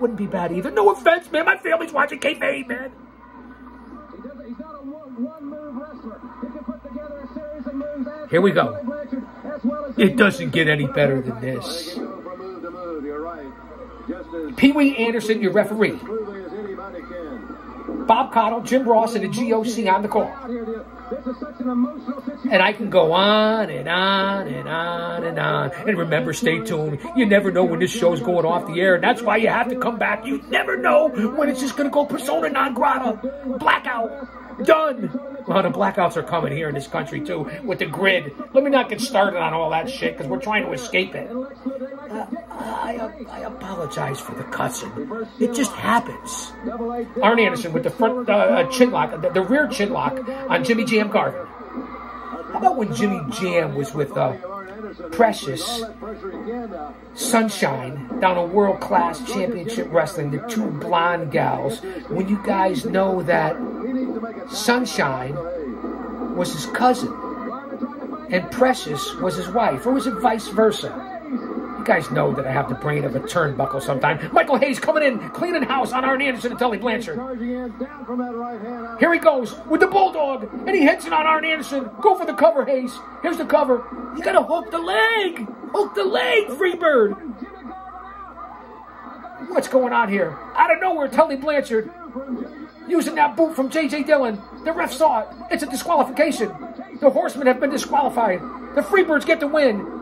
wouldn't be bad either. No offense, man. My family's watching kayfabe, man. Here we go. It doesn't get any better than this. Pee Wee Anderson, your referee. Bob Caudle, Jim Ross, and the GOC on the call. And I can go on and on and on and on. And remember, stay tuned. You never know when this show's going off the air. And that's why you have to come back. You never know when it's just going to go persona non grata. Blackout. Done. Well, the blackouts are coming here in this country, too, with the grid. Let me not get started on all that shit, because we're trying to escape it. Uh, I, I apologize for the cussing. It just happens. Arn Anderson with the front uh, chin lock, the, the, rear chin lock on Jimmy Jam Garvin. How about when Jimmy Jam was with uh, Precious Sunshine down a World Class Championship Wrestling, the two blonde gals, when you guys know that Sunshine was his cousin and Precious was his wife, or was it vice versa? You guys know that I have the brain of a turnbuckle sometimes. Michael Hayes coming in, cleaning house on Arn Anderson and Tully Blanchard. Here he goes with the Bulldog, and he hits it on Arn Anderson. Go for the cover, Hayes. Here's the cover. You gotta hook the leg. Hook the leg, Freebird. What's going on here? Out of nowhere, Tully Blanchard using that boot from J.J. Dillon. The ref saw it. It's a disqualification. The Horsemen have been disqualified. The Freebirds get the win.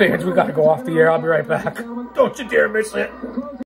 Fans, we got to go off the air. I'll be right back. Don't you dare miss it.